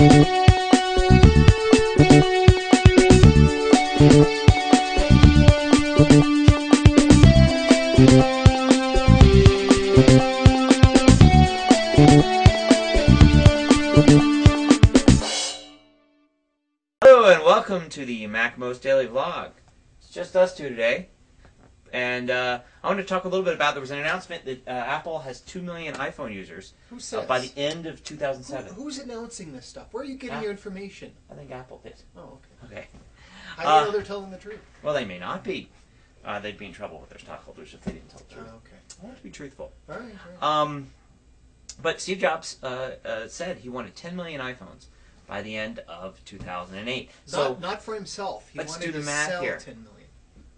Hello and welcome to the MacMost Daily Vlog. It's just us two today, and uh, I want to talk a little bit about. There was an announcement that uh, Apple has two million iPhone users Who uh, by the end of Who- 2007. who's announcing this stuff? Where are you getting Ah. your information? I think Apple did. Oh, okay. Okay. How do Uh, you know they're telling the truth? Well, they may not be. Uh, they'd be in trouble with their stockholders if they didn't tell the Oh, truth. okay. I want to be truthful. All right. all right. Um, but Steve Jobs uh, uh, said he wanted 10 million iPhones by the end of 2008. So not, for himself. He let's wanted do the to math here. 10 million,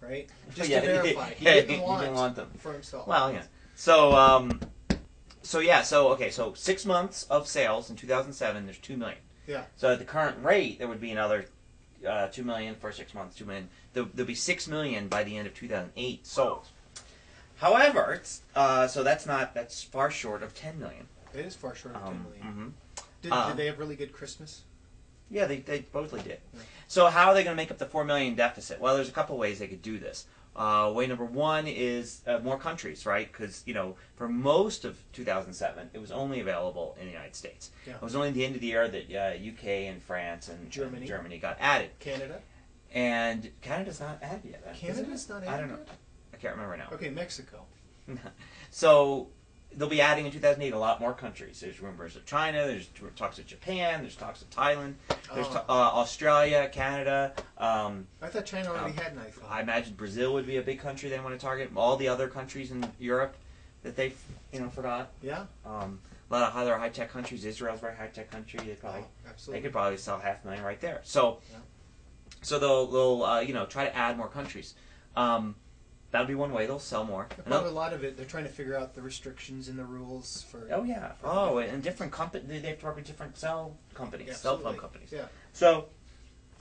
right? Just Yeah, to he- verify. He, yeah, didn't he- he want didn't want them. for himself. Well, yeah. So, um, so yeah. So okay. So six months of sales in 2007. There's two million. Yeah. So at the current rate, there would be another uh, two million for six months. Two million. There, there'll be six million by the end of 2008 sold. However, it's, uh, so that's not that's far short of 10 million. It is far short of 10 Um, million. mhm. Did, uh, did they have really good Christmas? Yeah, they, they both did. Yeah. So how are they going to make up the four million deficit? Well, there's a couple ways they could do this. Uh, way number one is uh, more countries, right? Because you know, for most of 2007, it was only available in the United States. Yeah. It was only at the end of the year that uh, UK and France and and Germany. Germany got added, Canada? and Canada's not added yet. Canada's not added. I don't know. I can't remember now. Okay, Mexico. so they'll be adding in 2008 a lot more countries. There's rumors of China. There's talks of Japan. There's talks of Thailand. There's Oh. t- uh, Australia, Canada. Um, I thought China already Um, had an iPhone. I imagine Brazil would be a big country they want to target. All the other countries in Europe that they, you know, forgot. yeah? Um, a lot of other high tech countries. Israel's a very high tech country. They probably Oh, they could probably sell half a million right there. So, Yeah. so they'll they'll uh, you know try to add more countries. Um, that'll be one way they'll sell more. Probably Another- a lot of it, they're trying to figure out the restrictions and the rules for. oh yeah. Oh, and different company. They have to work with different cell companies, Yeah, cell phone companies. Yeah. So,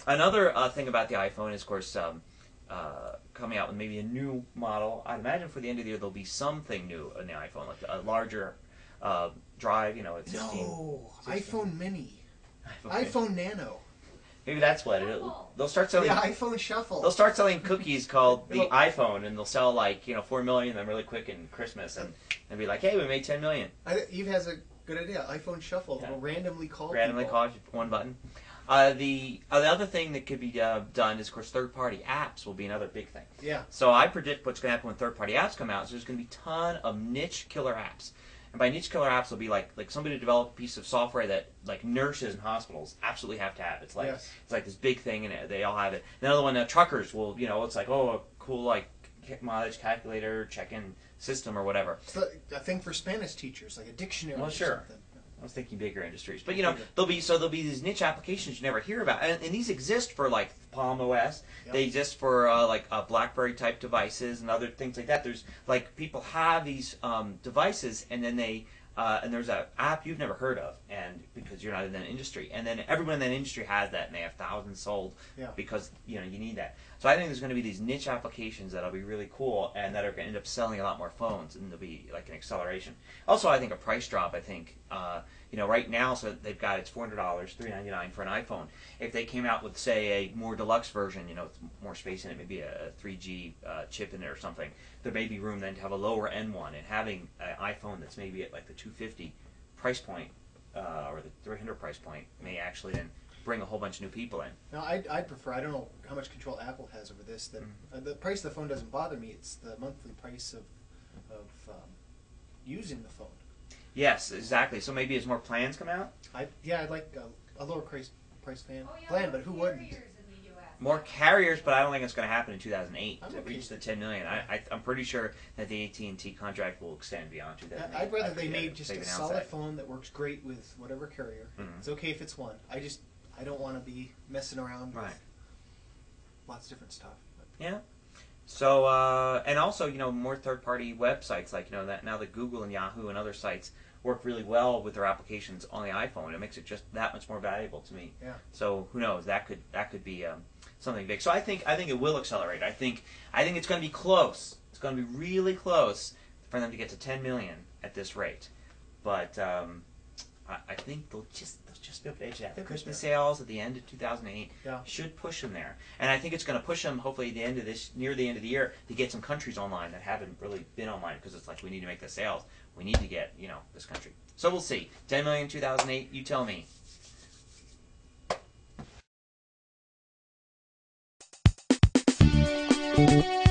another uh, thing about the iPhone is, of course, um, uh, coming out with maybe a new model. I'd imagine for the end of the year there'll be something new in the iPhone, like a larger uh, drive. You know, it's No, 16. iPhone Mini, Okay. iPhone Nano, Maybe that's what it'll, they'll start selling. yeah, iPhone Shuffle. They'll start selling cookies called the iPhone, and they'll sell like you know four million of them really quick in Christmas, and and be like, hey, we made ten million. I, Eve has a good idea. iPhone Shuffle Yeah. will randomly call randomly people. call one button. Uh, the uh, the other thing that could be uh, done is, of course, third party apps will be another big thing. Yeah, So I predict what's going to happen when third party apps come out. So there's going to be a ton of niche killer apps. And by niche killer apps, will be like like somebody develop a piece of software that like nurses in hospitals absolutely have to have. It's like yes. it's like this big thing, and they all have it. Another one, uh, truckers will you know it's like oh a cool like mileage calculator check-in system or whatever. It's like a thing for Spanish teachers, like a dictionary Well, or sure. something. I was thinking bigger industries, but you know there'll be so there'll be these niche applications you never hear about, and, and these exist for like Palm OS. Yep. They exist for uh, like uh, BlackBerry type devices and other things like that. There's like people have these um, devices, and then they uh, and there's an app you've never heard of, and because you're not in that industry, and then everyone in that industry has that, and they have thousands sold Yeah. because you know you need that. So I think there's going to be these niche applications that'll be really cool, and that are going to end up selling a lot more phones, and there'll be like an acceleration. Also, I think a price drop. I think uh, you know right now, so they've got it's four hundred dollars, three ninety nine for an iPhone. If they came out with say a more deluxe version, you know, with more space in it, maybe a three G uh, chip in it or something, there may be room then to have a lower end one, and having an iPhone that's maybe at like the two fifty price point uh, or the three hundred price point may actually then bring a whole bunch of new people in. No, I'd, I'd prefer. I don't know how much control Apple has over this. That Mm-hmm. uh, the price of the phone doesn't bother me. It's the monthly price of of um, using the phone. Yes, exactly. So maybe as more plans come out, I yeah, I'd like a, a lower price price plan Oh, yeah, plan, but who wouldn't? in the US. more carriers, but I don't think it's going to happen in 2008 I'm to okay. reach the 10 million. I, I, I'm pretty sure that the AT&T contract will extend beyond 2008. I- I'd rather they made just a solid that. phone that works great with whatever carrier. Mhm. It's okay if it's one. I just I don't want to be messing around Right. with lots of different stuff. But Yeah. So uh, and also you know more third-party websites like you know that now that Google and Yahoo and other sites work really well with their applications on the iPhone. It makes it just that much more valuable to me. Yeah. So who knows? That could that could be um, something big. So I think I think it will accelerate. I think I think it's going to be close. It's going to be really close for them to get to 10 million at this rate. But um, I, I think they'll just they'll just be able to edge that. The Christmas get sales at the end of 2008 Yeah. should push them there, and I think it's going to push them. Hopefully, at the end of this, near the end of the year, to get some countries online that haven't really been online because it's like we need to make the sales. We need to get you know this country. So we'll see. 10 million 2008. You tell me. Thank